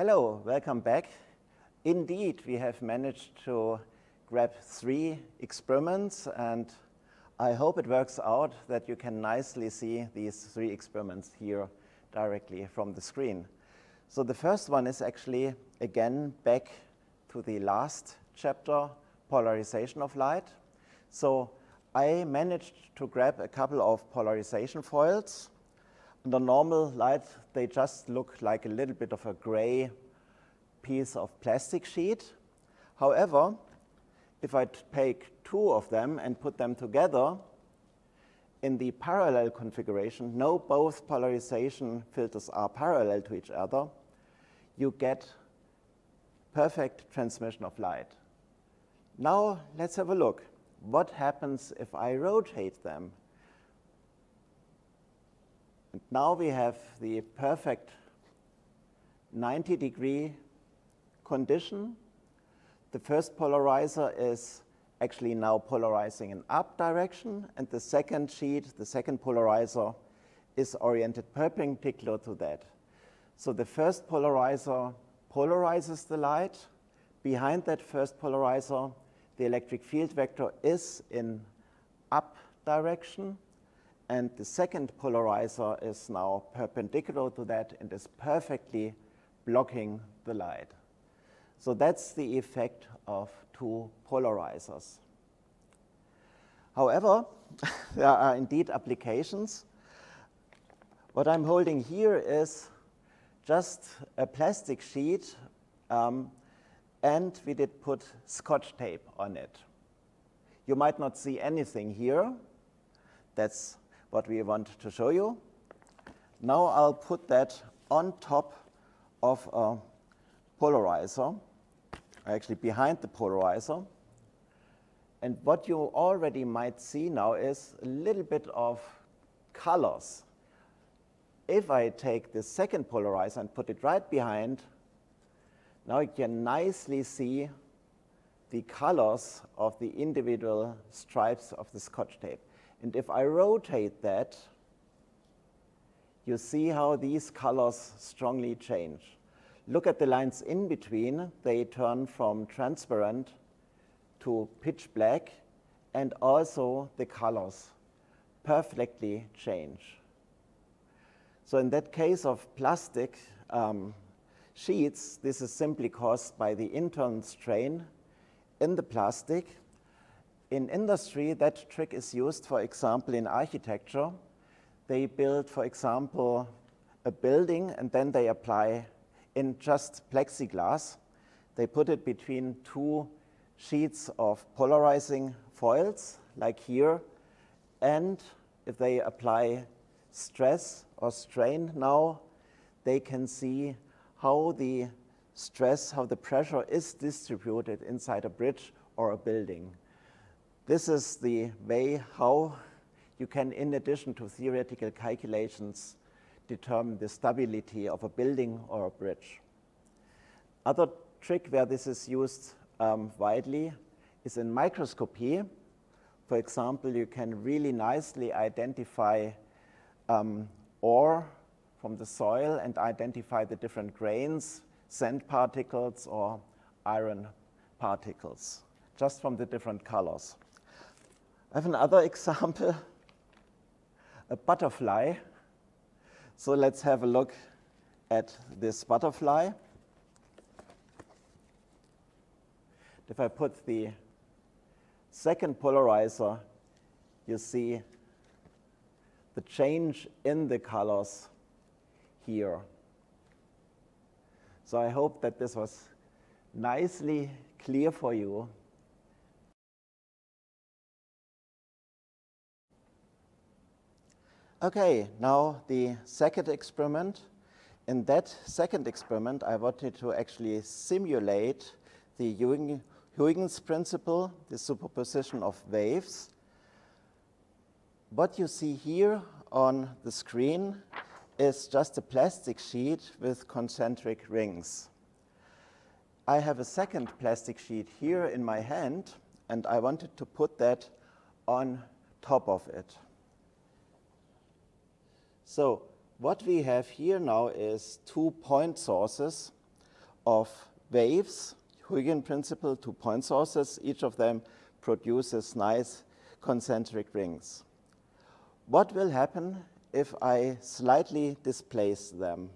Hello, welcome back. Indeed, we have managed to grab three experiments and I hope it works out that you can nicely see these three experiments here directly from the screen. So the first one is actually, again, back to the last chapter, polarization of light. So I managed to grab a couple of polarization foils. Under normal light, they just look like a little bit of a gray piece of plastic sheet. However, if I take two of them and put them together, in the parallel configuration, no both polarization filters are parallel to each other, you get perfect transmission of light. Now let's have a look what happens if I rotate them? And now we have the perfect 90 degree condition. The first polarizer is actually now polarizing in up direction, and the second sheet, the second polarizer, is oriented perpendicular to that. So the first polarizer polarizes the light. Behind that first polarizer, the electric field vector is in up direction, and the second polarizer is now perpendicular to that and is perfectly blocking the light. So that's the effect of two polarizers. However, there are indeed applications. What I'm holding here is just a plastic sheet um, and we did put scotch tape on it. You might not see anything here. That's what we want to show you. Now I'll put that on top of a polarizer, actually behind the polarizer. And what you already might see now is a little bit of colors. If I take the second polarizer and put it right behind, now you can nicely see the colors of the individual stripes of the scotch tape. And if I rotate that, you see how these colors strongly change. Look at the lines in between. They turn from transparent to pitch black, and also the colors perfectly change. So in that case of plastic, um, sheets, this is simply caused by the internal strain in the plastic. In industry, that trick is used, for example, in architecture. They build, for example, a building and then they apply in just plexiglass. They put it between two sheets of polarizing foils, like here, and if they apply stress or strain now, they can see how the stress, how the pressure is distributed inside a bridge or a building. This is the way how you can, in addition to theoretical calculations, determine the stability of a building or a bridge. Other trick where this is used um, widely is in microscopy. For example, you can really nicely identify um, ore from the soil and identify the different grains, sand particles or iron particles, just from the different colors. I have another example, a butterfly. So let's have a look at this butterfly. If I put the second polarizer, you see the change in the colors here. So I hope that this was nicely clear for you. Okay, now the second experiment. In that second experiment, I wanted to actually simulate the Huygens principle, the superposition of waves. What you see here on the screen is just a plastic sheet with concentric rings. I have a second plastic sheet here in my hand, and I wanted to put that on top of it. So what we have here now is two point sources. of waves, Huygens principle, two point sources. Each of them produces nice concentric rings. What will happen if I slightly displace them?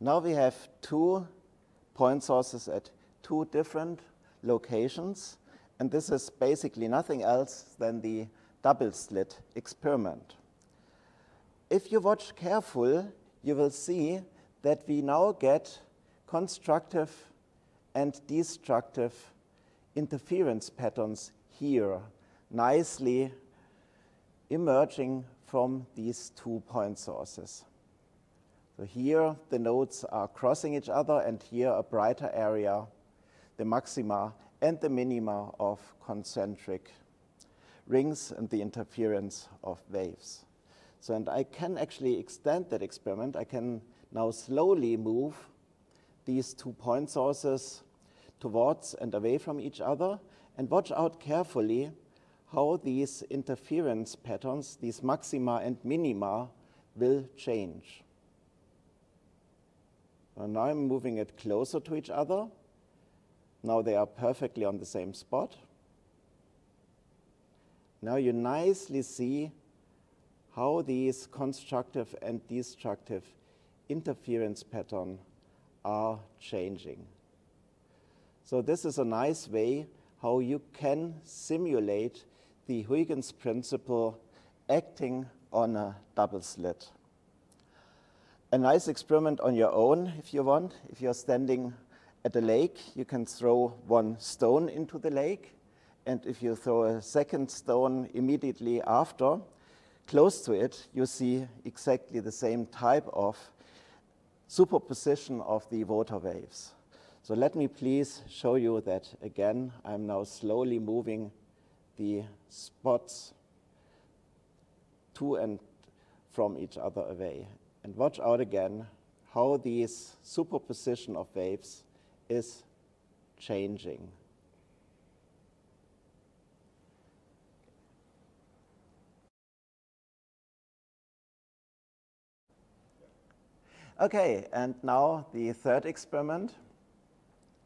Now we have two point sources at two different locations, and this is basically nothing else than the double slit experiment. If you watch careful, you will see that we now get constructive and destructive interference patterns here, nicely emerging from these two point sources. So here the nodes are crossing each other and here a brighter area, the maxima and the minima of concentric rings and the interference of waves. So and I can actually extend that experiment. I can now slowly move these two point sources towards and away from each other and watch out carefully how these interference patterns, these maxima and minima, will change. And now I'm moving it closer to each other. Now they are perfectly on the same spot. Now you nicely see how these constructive and destructive interference pattern are changing. So this is a nice way how you can simulate the Huygens principle acting on a double slit a nice experiment on your own if you want. If you're standing at a lake, you can throw one stone into the lake. And if you throw a second stone immediately after, close to it, you see exactly the same type of superposition of the water waves. So let me please show you that again. I'm now slowly moving the spots to and from each other away. And watch out again how this superposition of waves is changing. Okay, and now the third experiment.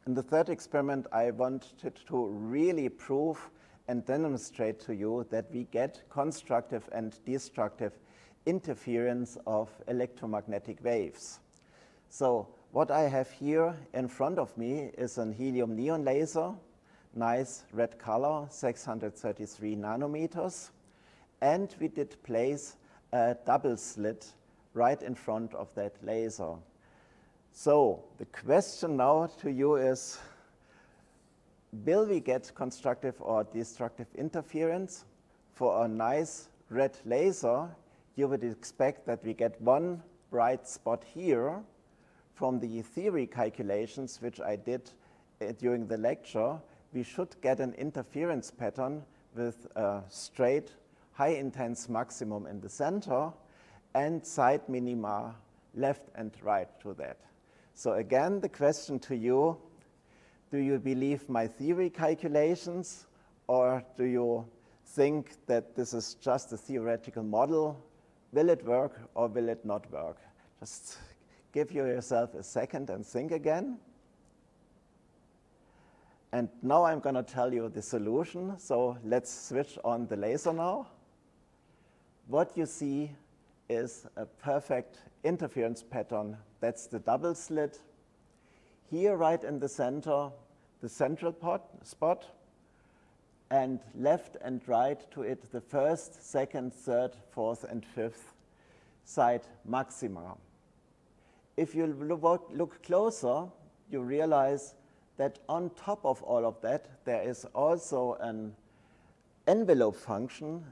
In the third experiment, I wanted to really prove and demonstrate to you that we get constructive and destructive interference of electromagnetic waves. So what I have here in front of me is an helium neon laser, nice red color, 633 nanometers. And we did place a double slit right in front of that laser. So the question now to you is, will we get constructive or destructive interference? For a nice red laser you would expect that we get one bright spot here from the theory calculations, which I did uh, during the lecture, we should get an interference pattern with a straight high intense maximum in the center and side minima left and right to that. So again, the question to you, do you believe my theory calculations or do you think that this is just a theoretical model will it work or will it not work? Just give yourself a second and think again. And now I'm going to tell you the solution. So let's switch on the laser now. What you see is a perfect interference pattern. That's the double slit. Here, right in the center, the central pot, spot and left and right to it the first, second, third, fourth, and fifth side maxima. If you look closer, you realize that on top of all of that, there is also an envelope function,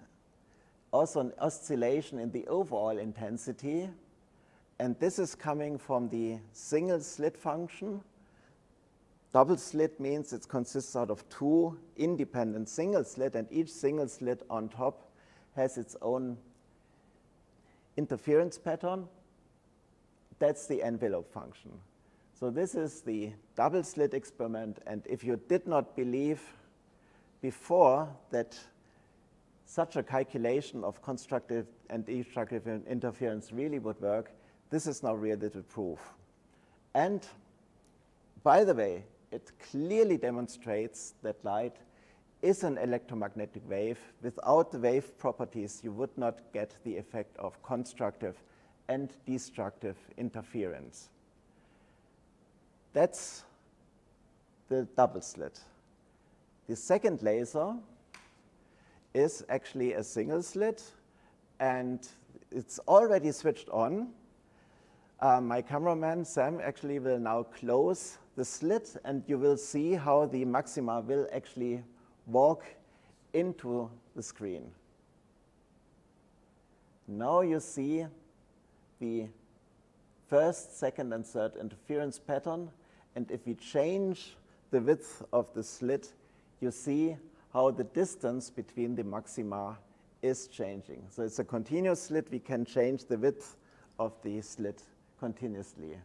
also an oscillation in the overall intensity. And this is coming from the single slit function, Double slit means it consists out of two independent single slit, and each single slit on top has its own interference pattern. That's the envelope function. So this is the double slit experiment, and if you did not believe before that such a calculation of constructive and destructive interference really would work, this is now real little proof. And by the way, it clearly demonstrates that light is an electromagnetic wave. Without the wave properties, you would not get the effect of constructive and destructive interference. That's the double slit. The second laser is actually a single slit, and it's already switched on. Uh, my cameraman, Sam, actually will now close the slit, and you will see how the maxima will actually walk into the screen. Now you see the first, second, and third interference pattern, and if we change the width of the slit, you see how the distance between the maxima is changing. So it's a continuous slit. We can change the width of the slit continuously.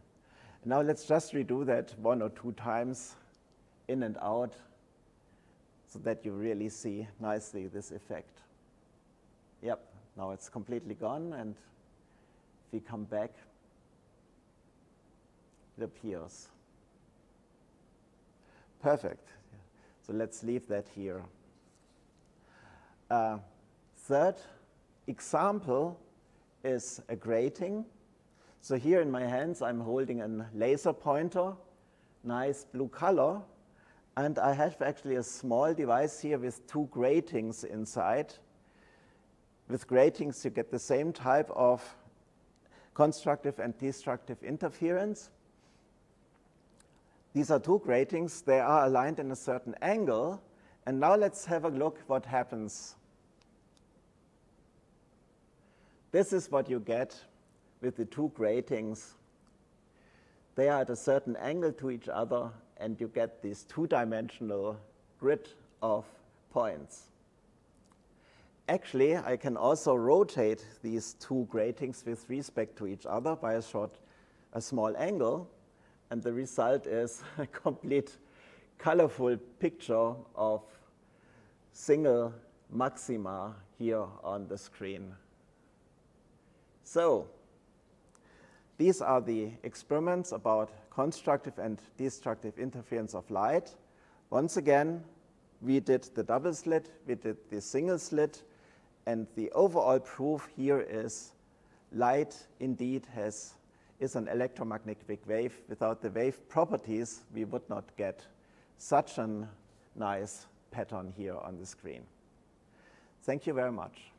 Now let's just redo that one or two times in and out so that you really see nicely this effect. Yep, now it's completely gone and if we come back, it appears. Perfect. So let's leave that here. Uh, third example is a grating. So here in my hands, I'm holding a laser pointer, nice blue color, and I have actually a small device here with two gratings inside. With gratings, you get the same type of constructive and destructive interference. These are two gratings. They are aligned in a certain angle. And now let's have a look what happens. This is what you get with the two gratings. They are at a certain angle to each other, and you get this two-dimensional grid of points. Actually, I can also rotate these two gratings with respect to each other by a short, a small angle, and the result is a complete colorful picture of single maxima here on the screen. So, these are the experiments about constructive and destructive interference of light. Once again, we did the double slit, we did the single slit, and the overall proof here is light indeed has is an electromagnetic wave. Without the wave properties, we would not get such a nice pattern here on the screen. Thank you very much.